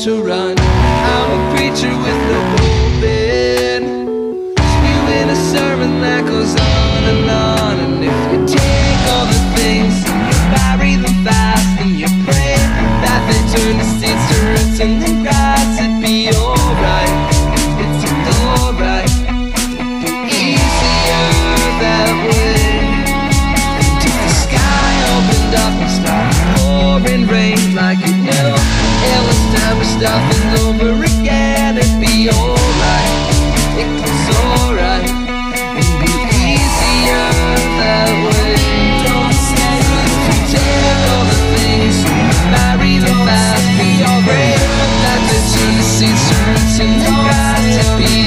surround starting over again. It'd be alright. It was alright. It'd be easier that way. Don't say take all the things, marry the man, be your brave. But that the Jesus is written. You got to be.